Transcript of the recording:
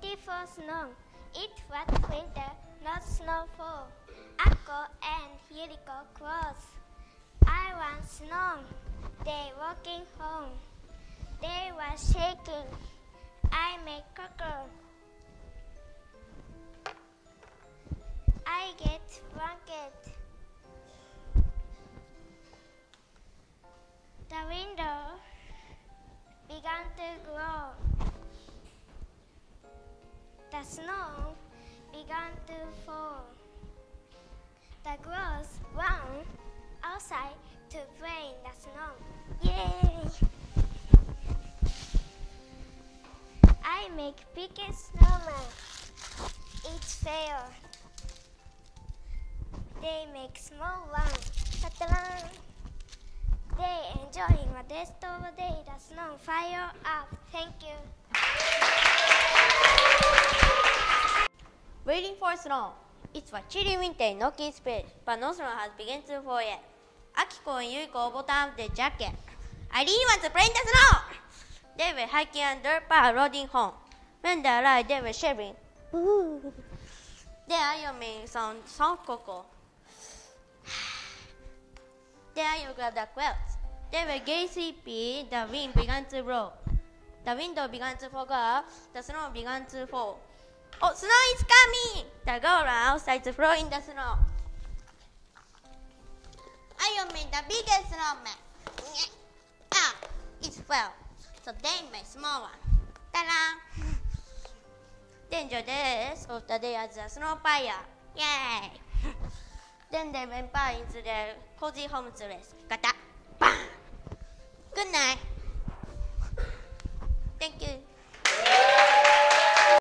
24 snow. It was winter, not snowfall. Akko and Yuriko cross. I want snow. They walking home. They were shaking. I make cocoa. I get blanket. The window began to grow. The snow began to fall. The girls ran outside to play in the snow. Yay! I make biggest snowman. It's fair. They make small one. Ta-da! They the rest of day. The snow fire up. Thank you. Waiting for snow. It's a chilly winter in Noki Space, but no snow has begun to fall yet. Akiko and Yuiko button up their jacket. I really want to play the snow! They were hiking on dirt path home. When they arrived, they were shivering. Ooh. Then Ayo made some soft cocoa. Then Ayo grabbed the quilts. They were gay sleepy. The wind began to blow. The window began to fog up. The snow began to fall. Oh, snow is coming! The girl outside to throw in the snow. I made the biggest snowman. Ah, it fell. So they made small one. Ta-da! Then enjoy the rest of the day as a snow fire. Yay! then they went back into their cozy home to rest. Gata! Bang! Good night.